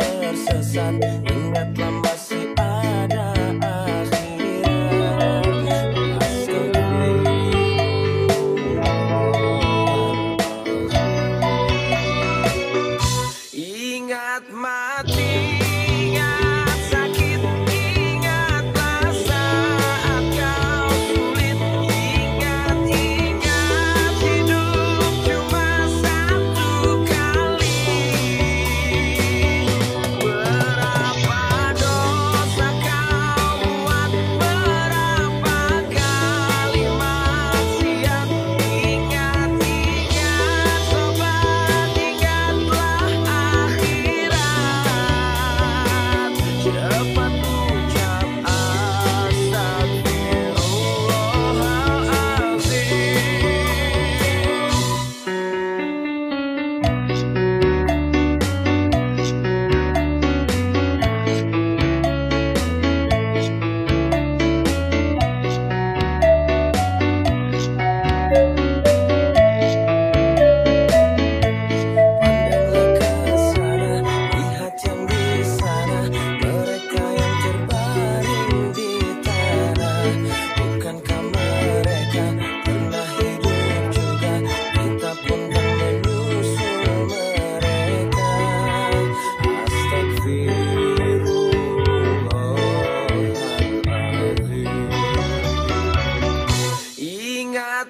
ağırsa sen. Minnetlenmezsin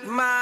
my